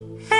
Hey